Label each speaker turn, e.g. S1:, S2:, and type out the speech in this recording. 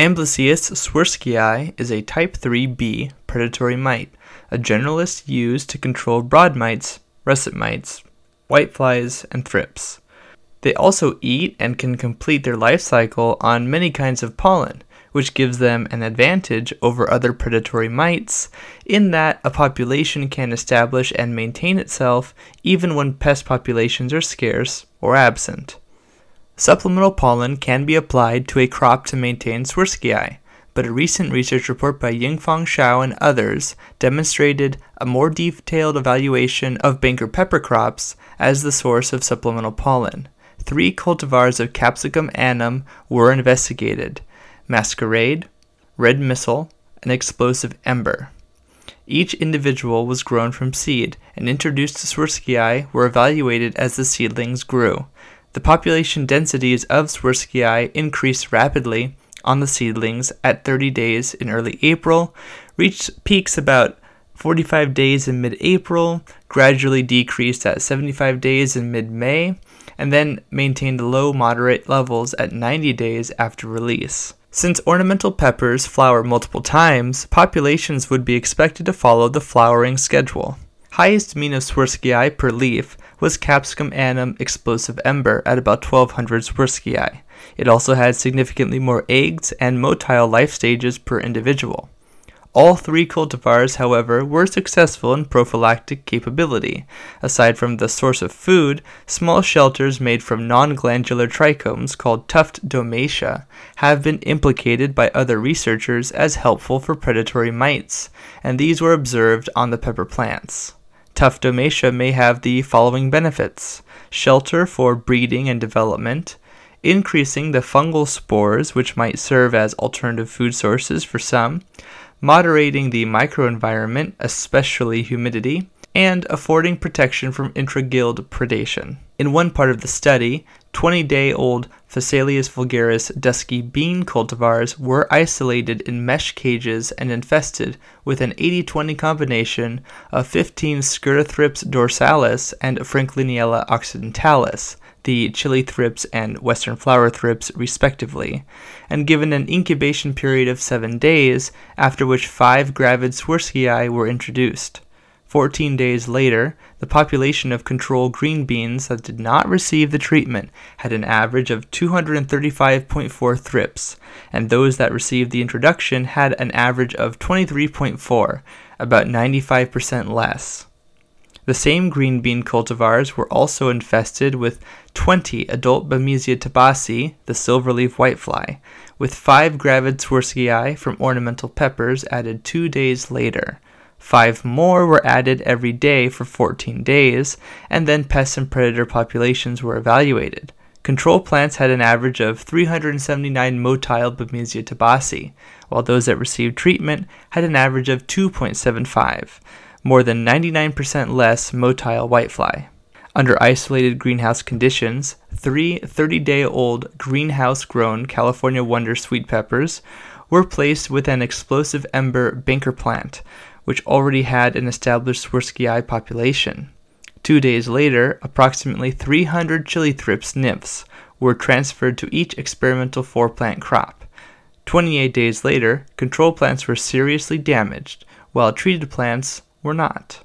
S1: Amblyseius swirskii is a type 3b predatory mite, a generalist used to control broad mites, russet mites, whiteflies, and thrips. They also eat and can complete their life cycle on many kinds of pollen, which gives them an advantage over other predatory mites in that a population can establish and maintain itself even when pest populations are scarce or absent. Supplemental pollen can be applied to a crop to maintain Swirskii, but a recent research report by Yingfang Shao and others demonstrated a more detailed evaluation of Banker pepper crops as the source of supplemental pollen. Three cultivars of Capsicum annuum were investigated, Masquerade, Red Missile, and Explosive Ember. Each individual was grown from seed, and introduced to Swirskii were evaluated as the seedlings grew. The population densities of Swirskii increased rapidly on the seedlings at 30 days in early April, reached peaks about 45 days in mid April, gradually decreased at 75 days in mid May, and then maintained low moderate levels at 90 days after release. Since ornamental peppers flower multiple times, populations would be expected to follow the flowering schedule. Highest mean of Swirskii per leaf was Capsicum annuum explosive ember at about 1200 Swirskii. It also had significantly more eggs and motile life stages per individual. All three cultivars, however, were successful in prophylactic capability. Aside from the source of food, small shelters made from non-glandular trichomes called tuft domatia have been implicated by other researchers as helpful for predatory mites, and these were observed on the pepper plants. Tuft domatia may have the following benefits. Shelter for breeding and development, increasing the fungal spores which might serve as alternative food sources for some, moderating the microenvironment, especially humidity, and affording protection from intraguild predation. In one part of the study, 20 day old Phaseolus vulgaris dusky bean cultivars were isolated in mesh cages and infested with an 80 20 combination of 15 Scirtothrips dorsalis and Frankliniella occidentalis, the chili thrips and western flower thrips respectively, and given an incubation period of seven days, after which five gravid Swirskii were introduced. Fourteen days later, the population of control green beans that did not receive the treatment had an average of 235.4 thrips, and those that received the introduction had an average of 23.4, about 95% less. The same green bean cultivars were also infested with 20 adult Bemisia tabaci, the silverleaf whitefly, with 5 gravid Swirskii from ornamental peppers added 2 days later. Five more were added every day for 14 days, and then pest and predator populations were evaluated. Control plants had an average of 379 motile Bemisia tabaci, while those that received treatment had an average of 2.75 more than 99% less motile whitefly. Under isolated greenhouse conditions, three 30 day old greenhouse grown California Wonder sweet peppers were placed with an explosive ember banker plant, which already had an established Swirskii population. Two days later, approximately 300 chili thrips nymphs were transferred to each experimental four plant crop. 28 days later, control plants were seriously damaged, while treated plants were not.